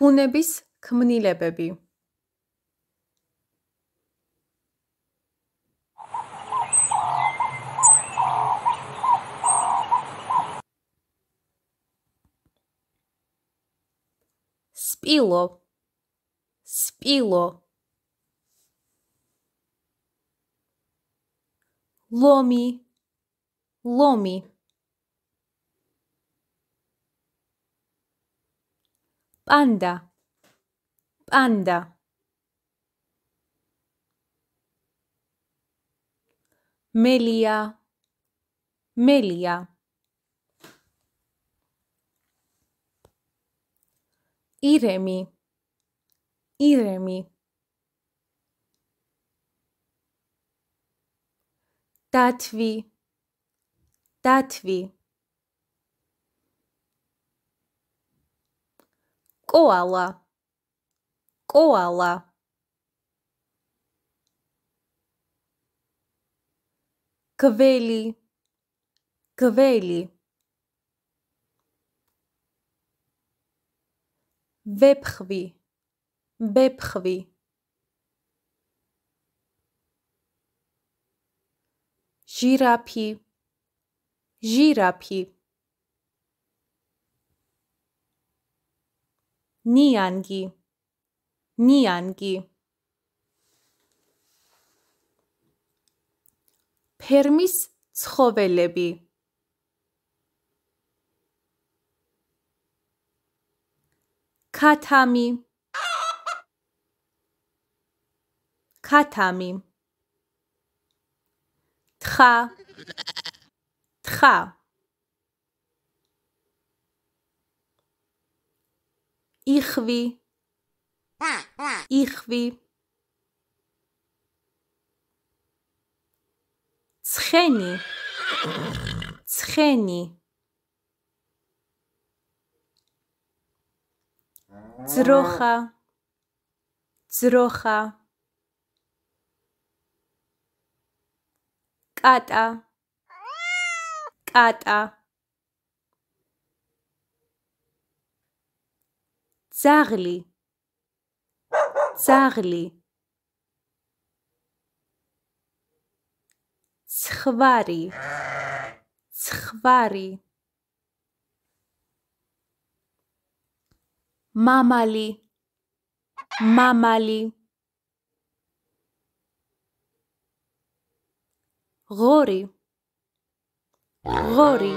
ბუნების ქმნილებები. სპილო. სპილო. ლომი. ლომი პანდა. პანდა. მელია. მელია. ირემი. ირემი. დათვი. დათვი კოალა. კოალა. გველი. გველი. ვეფხვი. ვეფხვი. ჟირაფი. ჟირაფი ნიანგი. ნიანგი. ფერმის ცხოველები. ქათამი. ქათამი. თხა. თხა იხვი. იხვი. ცხენი. ცხენი. ძროხა. ძროხა. კატა. კატა ძაღლი. ძაღლი. ცხვარი. ცხვარი. მამალი. მამალი. ღორი. ღორი